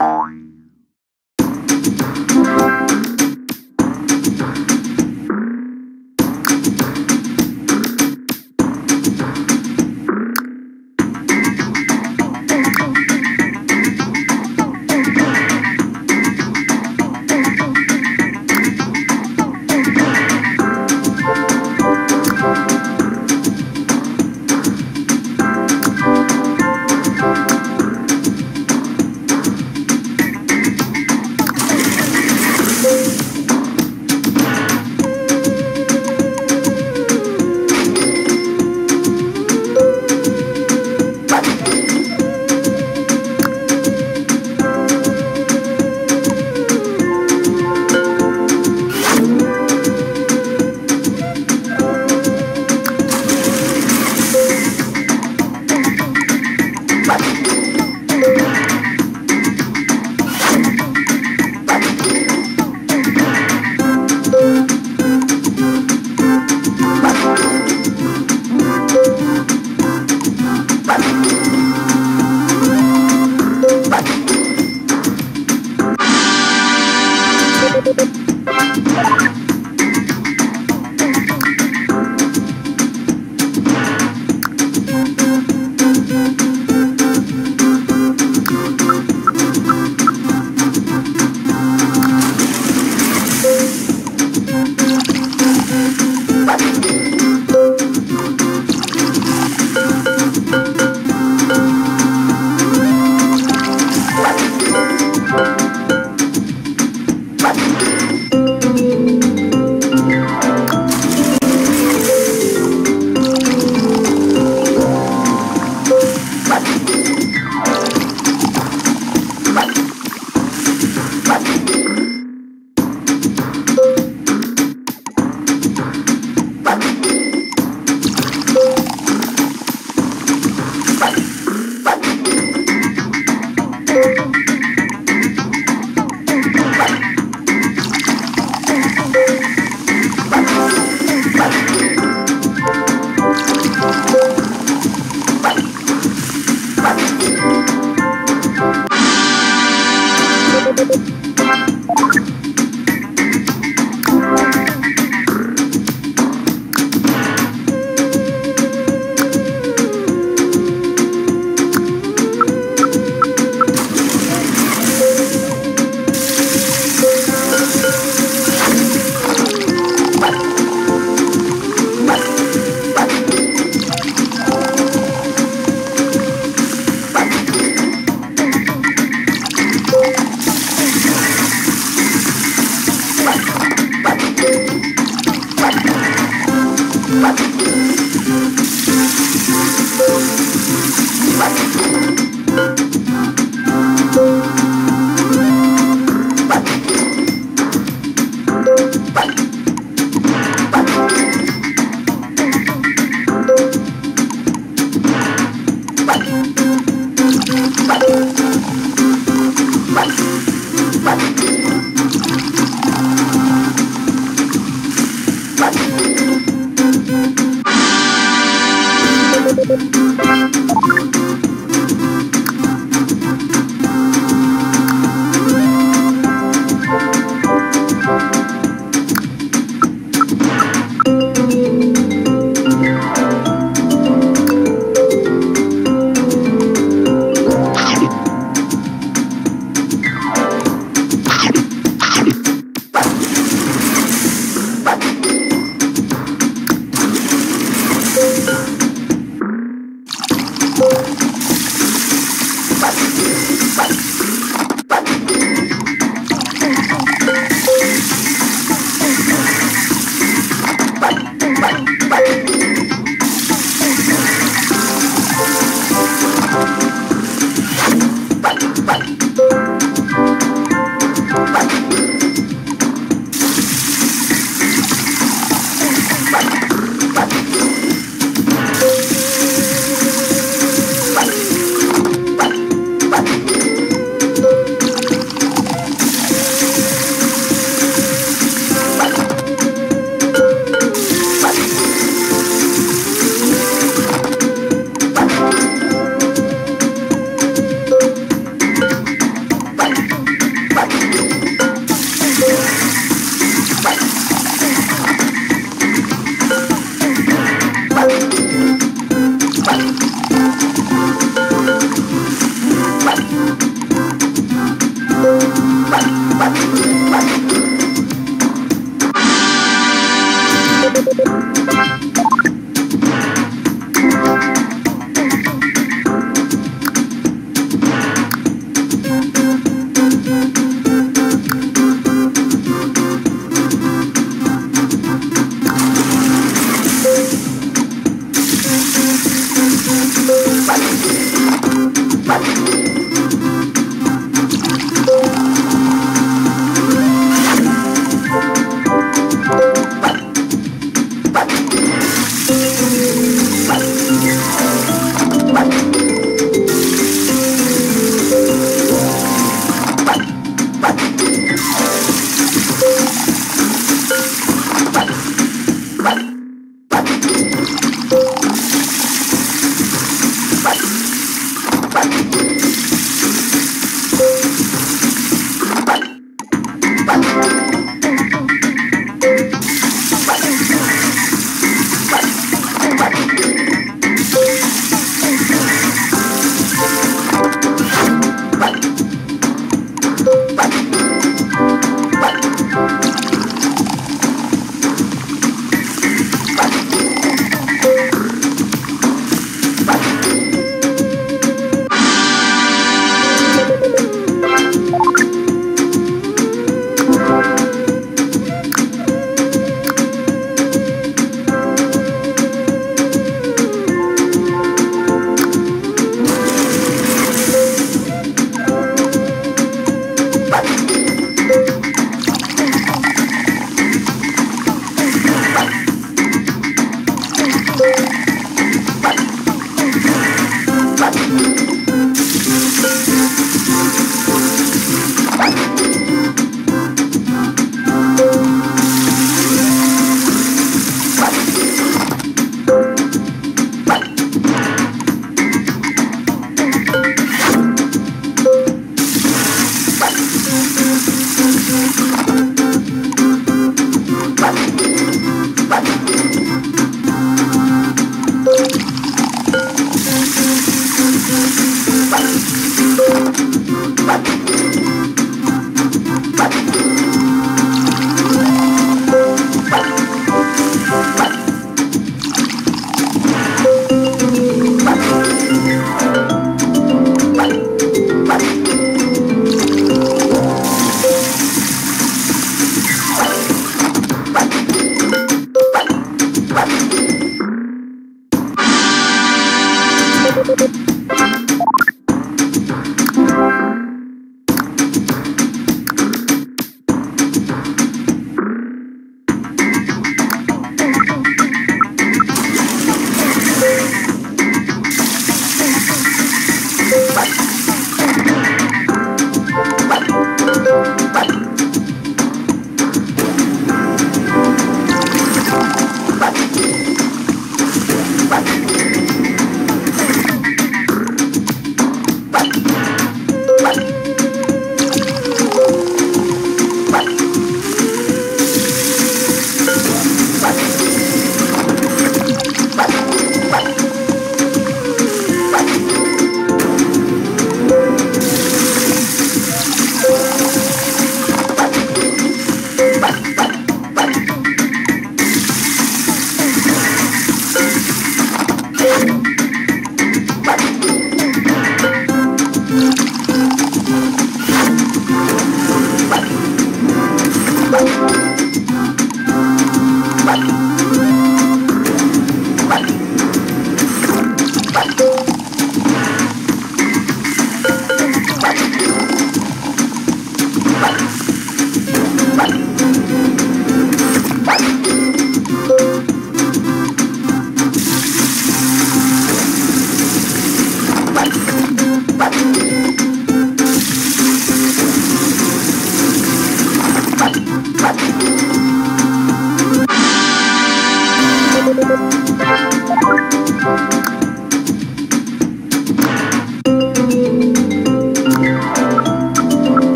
Bye.